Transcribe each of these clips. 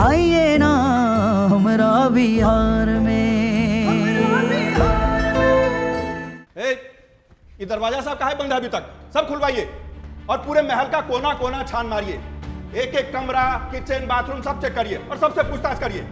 आइए ना हमरा बिहार में। ये दरवाज़ा साहब कहा बंद है अभी तक? सब खुलवाइए। और पूरे महल का कोना कोना छान मारिए। एक एक कमरा, किचन, बाथरूम सब चेक करिए और सबसे पूछताछ करिए।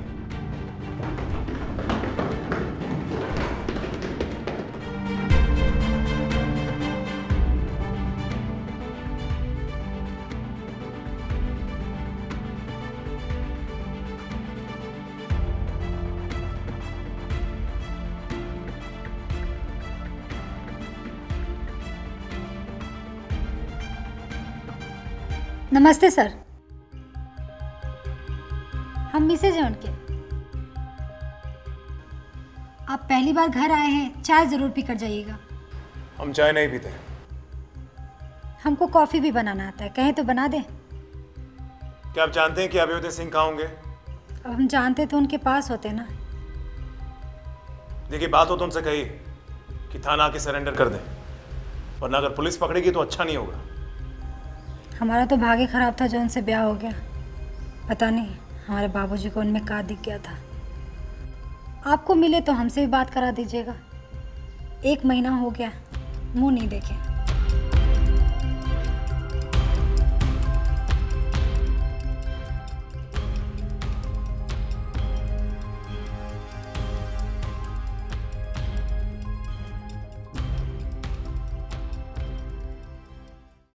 नमस्ते सर। हम मिसेज हैं उनके। आप पहली बार घर आए हैं चाय ज़रूर पी कर जाइएगा। हम चाय नहीं पीते। हमको कॉफ़ी भी बनाना आता है कहें तो बना दें। क्या आप जानते हैं कि अभियोदय सिंह कहाँ होंगे? अब हम जानते तो उनके पास होते ना। देखिए बात हो तो उनसे कही कि थाना आके सरेंडर कर दें। वरना अगर पुलिस पकड़ेगी तो अच्छा नहीं होगा। हमारा तो भाग्य खराब था जो उनसे ब्याह हो गया। पता नहीं, हमारे बाबूजी को उनमें का दिख गया था। आपको मिले तो हमसे भी बात करा दीजिएगा। एक महीना हो गया, मुँह नहीं देखे।